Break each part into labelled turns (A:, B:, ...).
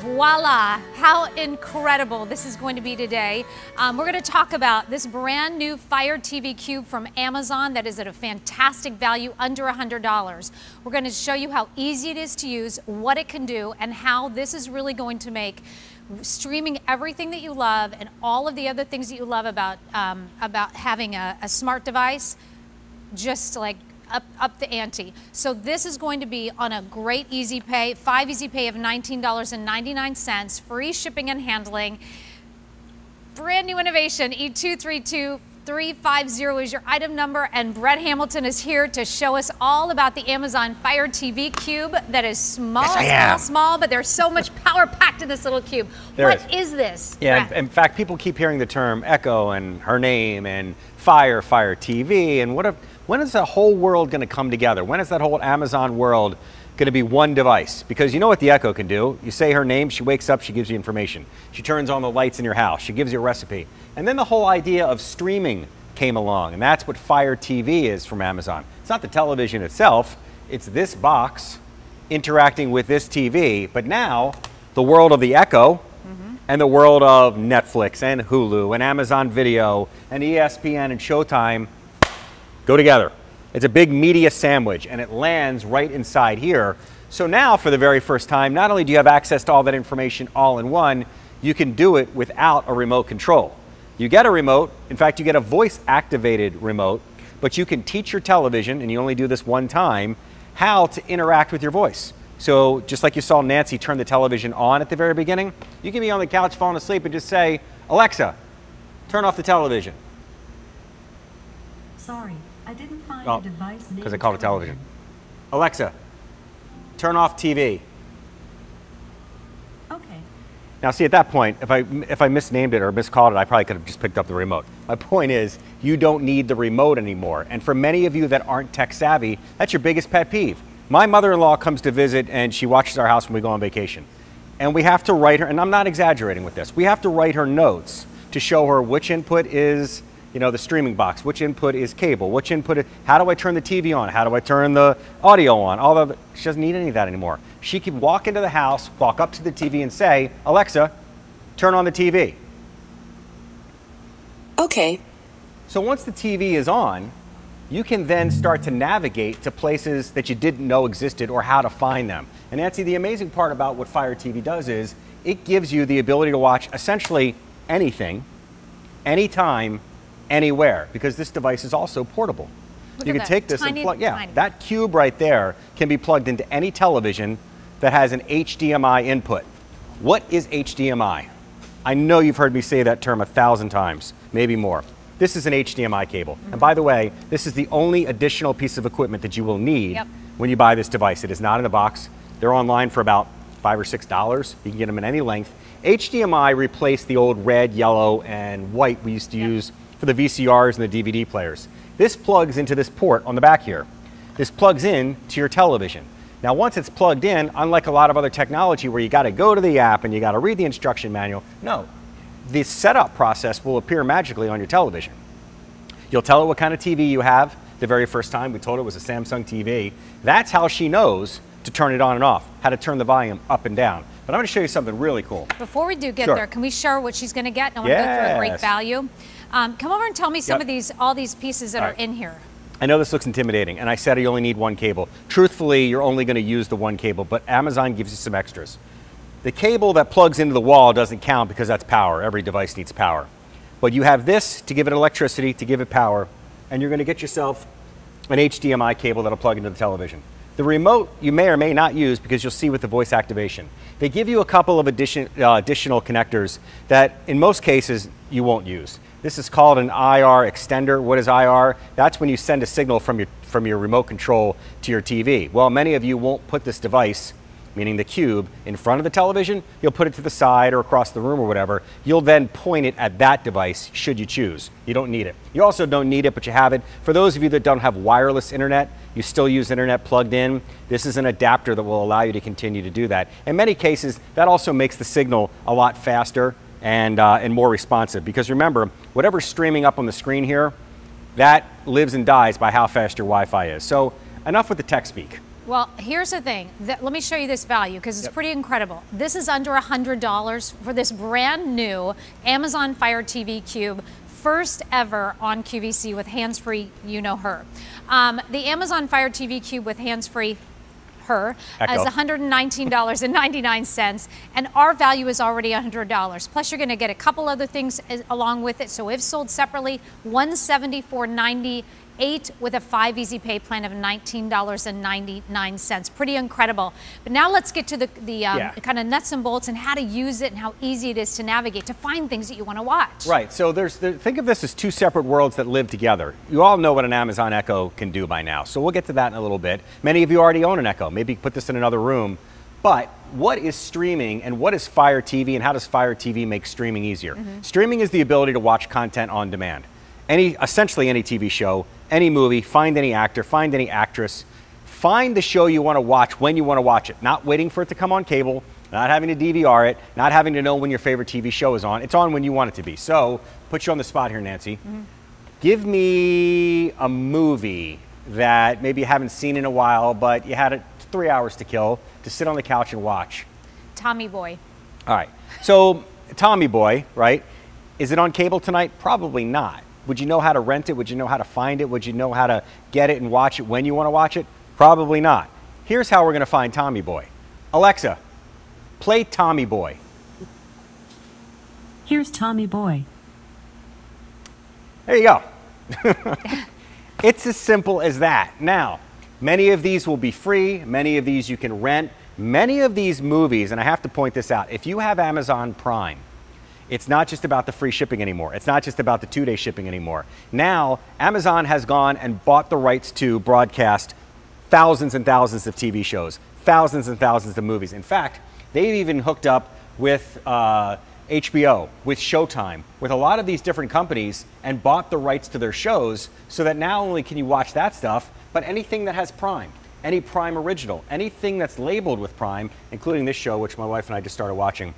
A: Voila! How incredible this is going to be today. Um, we're going to talk about this brand new Fire TV Cube from Amazon that is at a fantastic value, under $100. We're going to show you how easy it is to use, what it can do, and how this is really going to make streaming everything that you love and all of the other things that you love about um, about having a, a smart device just like up, up the ante. So this is going to be on a great easy pay, five easy pay of $19.99, free shipping and handling. Brand new innovation, E232 350 is your item number, and Brett Hamilton is here to show us all about the Amazon Fire TV Cube that is small,
B: Yes,
A: small, small, but there's so much power packed in this little cube.
B: There
A: What
B: is.
A: is this?
B: Yeah,
A: Brett?
B: in, in fact, people keep hearing the term Echo and her name and Fire, Fire TV, and what if, when is the whole world going to come together? When is that whole Amazon world going to be one device? Because you know what the Echo can do. You say her name, she wakes up, she gives you information. She turns on the lights in your house, she gives you a recipe. And then the whole idea of streaming came along, and that's what Fire TV is from Amazon. It's not the television itself, it's this box interacting with this TV, but now the world of the Echo mm-hmm. and the world of Netflix and Hulu and Amazon Video and ESPN and Showtime go together. It's a big media sandwich and it lands right inside here. So now, for the very first time, not only do you have access to all that information all in one, you can do it without a remote control. You get a remote, in fact, you get a voice activated remote, but you can teach your television, and you only do this one time, how to interact with your voice. So, just like you saw Nancy turn the television on at the very beginning, you can be on the couch falling asleep and just say, Alexa, turn off the television.
C: Sorry, I didn't find
B: Oh,
C: a device
B: because I called it television. Alexa, turn off TV.
C: Okay.
B: Now, see, at that point, if I if I misnamed it or miscalled it, I probably could have just picked up the remote. My point is, you don't need the remote anymore. And for many of you that aren't tech savvy, that's your biggest pet peeve. My mother-in-law comes to visit, and she watches our house when we go on vacation, and we have to write her. And I'm not exaggerating with this. We have to write her notes to show her which input is. You know, the streaming box, which input is cable, which input is, how do I turn the TV on? How do I turn the audio on? All of she doesn't need any of that anymore. She can walk into the house, walk up to the TV and say, Alexa, turn on the TV.
D: Okay.
B: So once the TV is on, you can then start to navigate to places that you didn't know existed or how to find them. And Nancy, the amazing part about what Fire TV does is it gives you the ability to watch essentially anything, anytime, anywhere, because this device is also portable.
A: Look
B: you can take this and plug, yeah,
A: tiny.
B: that cube right there can be plugged into any television that has an HDMI input. What is HDMI? I know you've heard me say that term a thousand times, maybe more. This is an HDMI cable. And by the way, this is the only additional piece of equipment that you will need
A: Yep.
B: when you buy this device. It is not in the box. They're online for about five or six dollars. You can get them in any length. HDMI replaced the old red, yellow, and white we used to
A: Yep.
B: use for the VCRs and the DVD players. This plugs into this port on the back here. This plugs in to your television. Now, once it's plugged in, unlike a lot of other technology where you got to go to the app and you got to read the instruction manual, no. The setup process will appear magically on your television. You'll tell it what kind of TV you have. The very first time we told her it was a Samsung TV. That's how she knows to turn it on and off, how to turn the volume up and down. But I'm going to show you something really cool.
A: Before we do get
B: Sure.
A: there, can we share what she's going to get? I want to go through a great value. Um, come over and tell me some
B: Yep.
A: of these, all these pieces that
B: All
A: are
B: right.
A: in here.
B: I know this looks intimidating, and I said you only need one cable. Truthfully, you're only going to use the one cable, but Amazon gives you some extras. The cable that plugs into the wall doesn't count because that's power. Every device needs power. But you have this to give it electricity, to give it power, and you're going to get yourself an HDMI cable that'll plug into the television. The remote you may or may not use because you'll see with the voice activation. They give you a couple of addition, uh, additional connectors that in most cases you won't use. This is called an IR extender. What is IR? That's when you send a signal from your, from your remote control to your TV. Well, many of you won't put this device meaning the cube, in front of the television. You'll put it to the side or across the room or whatever. You'll then point it at that device should you choose. You don't need it. You also don't need it, but you have it. For those of you that don't have wireless internet, you still use internet plugged in. This is an adapter that will allow you to continue to do that. In many cases, that also makes the signal a lot faster and, uh, and more responsive. Because remember, whatever's streaming up on the screen here, that lives and dies by how fast your Wi Fi is. So, enough with the tech speak.
A: Well, here's the thing. That, let me show you this value because it's
B: Yep.
A: pretty incredible. This is under $100 for this brand new Amazon Fire TV Cube. First ever on QVC with hands free, you know her. Um, the Amazon Fire TV Cube with hands free,
B: Echo.
A: is $119.99, and our value is already $100. Plus, you're going to get a couple other things as- along with it. So, if sold separately, $174.98 with a five easy pay plan of $19.99. Pretty incredible. But now let's get to the, the um,
B: Yeah.
A: kind of nuts and bolts and how to use it and how easy it is to navigate to find things that you want to watch.
B: Right. So there's there, think of this as two separate worlds that live together. You all know what an Amazon Echo can do by now. So we'll get to that in a little bit. Many of you already own an Echo. Maybe you put this in another room. But what is streaming and what is Fire TV and how does Fire TV make streaming easier? Streaming is the ability to watch content on demand. Any essentially any TV show, any movie, find any actor, find any actress, find the show you want to watch when you want to watch it, not waiting for it to come on cable, not having to DVR it, not having to know when your favorite TV show is on. It's on when you want it to be. So, put you on the spot here, Nancy. Mm-hmm. Give me a movie that maybe you haven't seen in a while, but you had it three hours to kill to sit on the couch and watch.
A: Tommy Boy.
B: All right. So, Tommy Boy, right? Is it on cable tonight? Probably not. Would you know how to rent it? Would you know how to find it? Would you know how to get it and watch it when you want to watch it? Probably not. Here's how we're going to find Tommy Boy. Alexa, play Tommy Boy.
C: Here's Tommy Boy.
B: There you go. it's as simple as that. Now, many of these will be free, many of these you can rent. Many of these movies, and I have to point this out, if you have Amazon Prime, it's not just about the free shipping anymore. It's not just about the two day shipping anymore. Now, Amazon has gone and bought the rights to broadcast thousands and thousands of TV shows, thousands and thousands of movies. In fact, they've even hooked up with uh, HBO, with Showtime, with a lot of these different companies and bought the rights to their shows so that not only can you watch that stuff, but anything that has Prime, any Prime original, anything that's labeled with Prime, including this show, which my wife and I just started watching.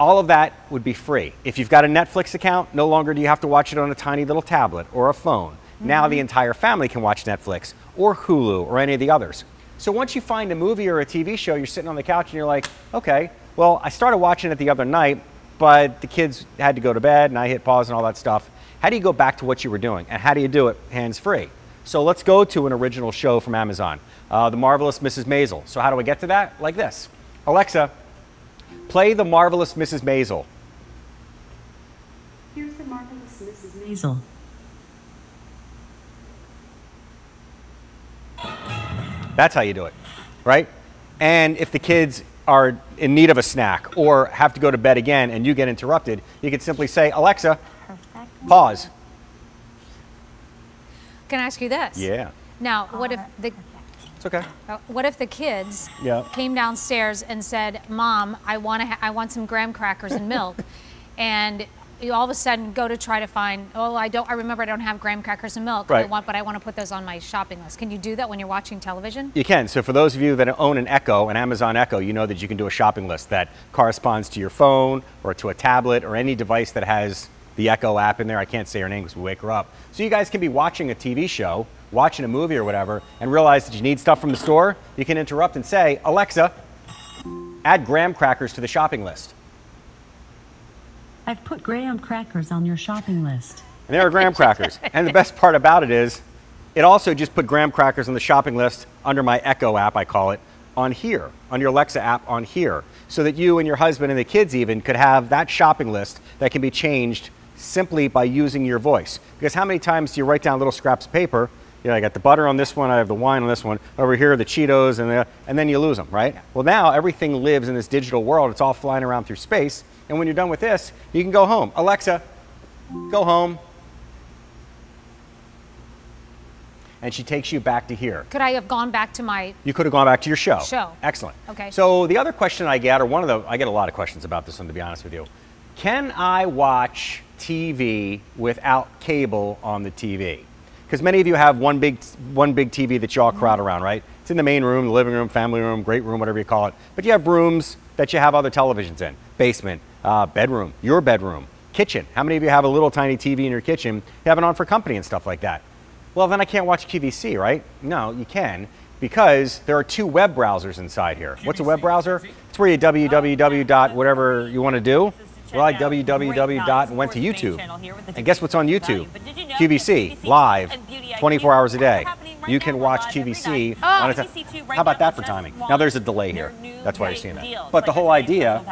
B: All of that would be free. If you've got a Netflix account, no longer do you have to watch it on a tiny little tablet or a phone. Now the entire family can watch Netflix or Hulu or any of the others. So once you find a movie or a TV show, you're sitting on the couch and you're like, okay, well, I started watching it the other night, but the kids had to go to bed and I hit pause and all that stuff. How do you go back to what you were doing? And how do you do it hands free? So let's go to an original show from Amazon, uh, The Marvelous Mrs. Maisel. So how do I get to that? Like this Alexa, play The Marvelous Mrs. Maisel.
C: Here's the marvelous Mrs. Maisel.
B: That's how you do it, right? And if the kids are in need of a snack or have to go to bed again and you get interrupted, you can simply say, Alexa, pause.
A: Can I ask you this?
B: Yeah,
A: Now, what if the
B: it's okay.
A: Uh, what if the kids
B: Yeah.
A: came downstairs and said, "Mom, I want to, ha- I want some graham crackers and milk," and you all of a sudden go to try to find, "Oh, I don't. I remember I don't have graham crackers and milk. I
B: Right.
A: want, but I want to put those on my shopping list." Can you do that when you're watching television?
B: You can. So for those of you that own an Echo, an Amazon Echo, you know that you can do a shopping list that corresponds to your phone or to a tablet or any device that has the Echo app in there. I can't say her name because we wake her up. So you guys can be watching a TV show, watching a movie or whatever, and realize that you need stuff from the store. You can interrupt and say, Alexa, add graham crackers to the shopping list.
C: I've put graham crackers on your shopping list.
B: And there are graham crackers. And the best part about it is, it also just put graham crackers on the shopping list under my Echo app, I call it, on here, on your Alexa app on here, so that you and your husband and the kids even could have that shopping list that can be changed simply by using your voice. Because how many times do you write down little scraps of paper? Know, I got the butter on this one, I have the wine on this one, over here the Cheetos, and, the, and then you lose them, right? Well, now everything lives in this digital world. It's all flying around through space. And when you're done with this, you can go home. Alexa, go home. And she takes you back to here.
A: Could I have gone back to my?
B: You could have gone back to your show.
A: Show.
B: Excellent.
A: Okay.
B: So the other question I get, or one of the, I get a lot of questions about this one, to be honest with you. Can I watch TV without cable on the TV? Because many of you have one big, one big TV that you all crowd around, right? It's in the main room, the living room, family room, great room, whatever you call it. But you have rooms that you have other televisions in, basement, uh, bedroom, your bedroom, kitchen. How many of you have a little tiny TV in your kitchen? You have it on for company and stuff like that. Well, then I can't watch QVC, right? No, you can. because there are two web browsers inside here. What's a web browser? It's where you www dot whatever you want to do. Well, like www dot and went to YouTube. And guess what's on YouTube? QVC live, 24 hours a day. You can watch QVC on a ti- How about that for timing? Now there's a delay here. That's why you're seeing that. But the whole idea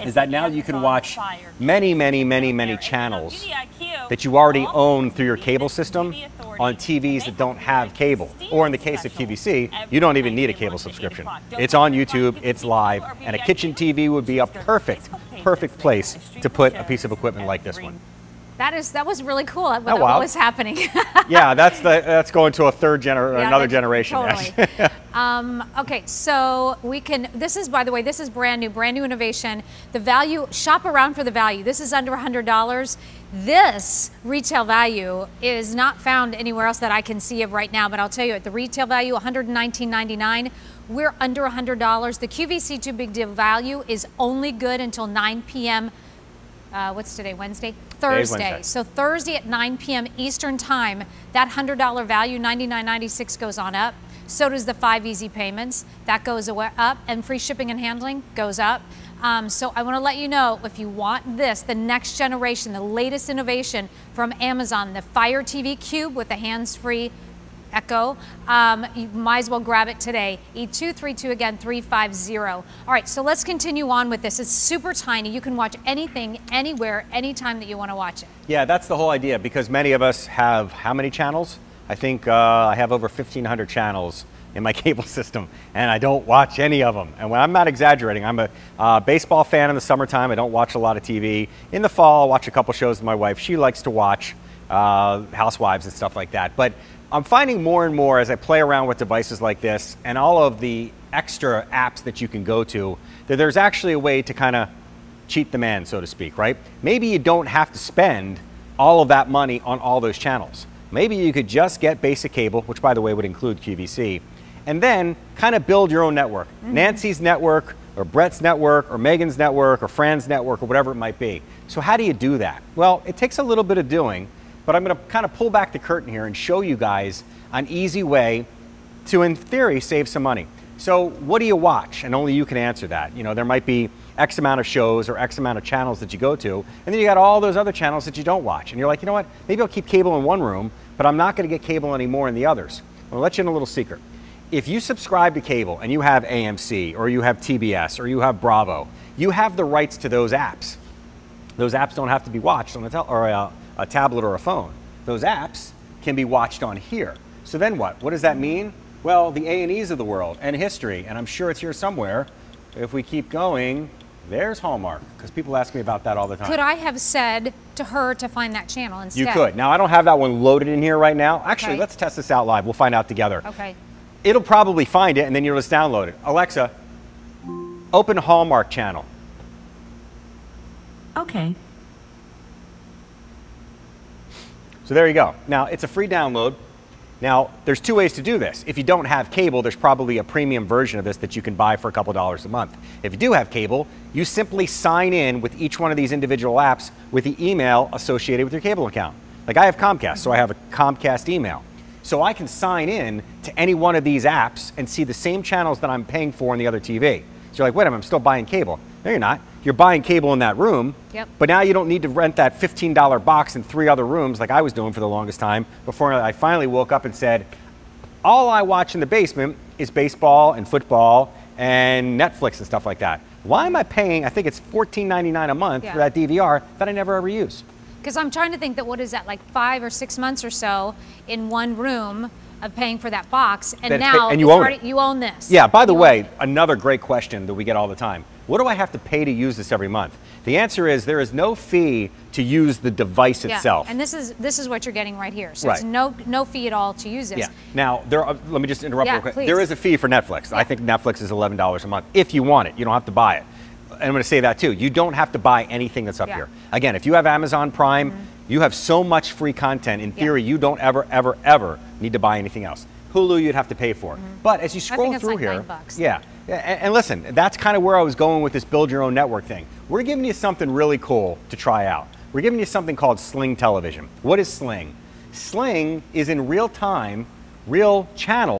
B: is that now you can watch many, many, many, many channels that you already own through your cable system on TVs that don't have cable. Or in the case of QVC, you don't even need a cable subscription. It's on YouTube, it's live, and a kitchen TV would be a perfect, perfect place to put a piece of equipment like this one.
A: That is that was really cool. What,
B: Oh, wow.
A: what was happening?
B: Yeah, that's the that's going to a third gener-
A: Yeah,
B: another generation.
A: Totally. um, okay, so we can. This is, by the way, this is brand new, brand new innovation. The value. Shop around for the value. This is under hundred dollars. This retail value is not found anywhere else that I can see of right now. But I'll tell you, at the retail value, one hundred nineteen ninety nine. We're under hundred dollars. The QVC Too Big Deal value is only good until 9 p.m. Uh, what's today? Wednesday? Thursday.
B: Wednesday.
A: So Thursday at 9 p.m. Eastern Time, that $100 value, $99.96 goes on up. So does the five easy payments. That goes away, up, and free shipping and handling goes up. Um, so I want to let you know if you want this, the next generation, the latest innovation from Amazon, the Fire TV Cube with the hands-free Echo. Um, you might as well grab it today. E E232 again 350. All right, so let's continue on with this. It's super tiny. You can watch anything, anywhere, anytime that you want to watch it.
B: Yeah, that's the whole idea because many of us have how many channels? I think uh, I have over 1,500 channels in my cable system, and I don't watch any of them. And when I'm not exaggerating, I'm a uh, baseball fan in the summertime. I don't watch a lot of TV. In the fall, I watch a couple shows with my wife. She likes to watch uh, Housewives and stuff like that. But I'm finding more and more as I play around with devices like this and all of the extra apps that you can go to, that there's actually a way to kind of cheat the man, so to speak, right? Maybe you don't have to spend all of that money on all those channels. Maybe you could just get basic cable, which by the way would include QVC, and then kind of build your own network. Mm-hmm. Nancy's network, or Brett's network, or Megan's network, or Fran's network, or whatever it might be. So, how do you do that? Well, it takes a little bit of doing, but I'm going to kind of pull back the curtain here and show you guys an easy way to, in theory, save some money. So, what do you watch? And only you can answer that. You know, there might be X amount of shows or X amount of channels that you go to, and then you got all those other channels that you don't watch. And you're like, you know what? Maybe I'll keep cable in one room, but I'm not going to get cable anymore in the others. I'll let you in a little secret. If you subscribe to cable and you have AMC or you have TBS or you have Bravo, you have the rights to those apps. Those apps don't have to be watched on a, tel- or a, a tablet or a phone. Those apps can be watched on here. So then what? What does that mean? Well, the A&Es of the world and history, and I'm sure it's here somewhere. If we keep going, there's Hallmark, because people ask me about that all the time.
A: Could I have said to her to find that channel instead?
B: you could. Now, I don't have that one loaded in here right now. Actually,
A: Okay.
B: let's test this out live. We'll find out together.
A: Okay.
B: It'll probably find it, and then you'll just download it. Alexa, open Hallmark channel.
C: Okay.
B: So there you go. Now, it's a free download. Now, there's two ways to do this. If you don't have cable, there's probably a premium version of this that you can buy for a couple dollars a month. If you do have cable, you simply sign in with each one of these individual apps with the email associated with your cable account. Like I have Comcast, so I have a Comcast email. So I can sign in to any one of these apps and see the same channels that I'm paying for on the other TV. So you're like, wait a minute, I'm still buying cable. No, you're not. You're buying cable in that room.
A: Yep.
B: But now you don't need to rent that $15 box in three other rooms like I was doing for the longest time before I finally woke up and said, all I watch in the basement is baseball and football and Netflix and stuff like that. Why am I paying, I think it's $14.99 a month
A: Yeah.
B: for that DVR that I never ever use?
A: Because I'm trying to think that what is that, like five or six months or so in one room of paying for that box, and now
B: and you
A: it's
B: own
A: already,
B: it.
A: you own this.
B: Yeah, by the
A: You own
B: way,
A: it.
B: another great question that we get all the time. What do I have to pay to use this every month? The answer is there is no fee to use the device
A: Yeah,
B: itself.
A: And this is this is what you're getting right here. So it's
B: Right.
A: no no fee at all to use this.
B: Yeah. Now, there. Are, let me just interrupt
A: Yeah,
B: real quick.
A: please.
B: There is a fee for Netflix. I think Netflix is eleven dollars a month if you want it. You don't have to buy it. And I'm going to say that too. You don't have to buy anything that's up
A: Yeah.
B: here. Again, if you have Amazon Prime, mm-hmm. You have so much free content. In
A: Yeah.
B: theory, you don't ever, ever, ever need to buy anything else. Hulu, you'd have to pay for. But as you
A: Mm-hmm.
B: Scroll through
A: like
B: here, yeah. Yeah, And, and listen, that's kind of where I was going with this build your own network thing. We're giving you something really cool to try out. We're giving you something called Sling Television. What is Sling? Sling is in real time, real channel.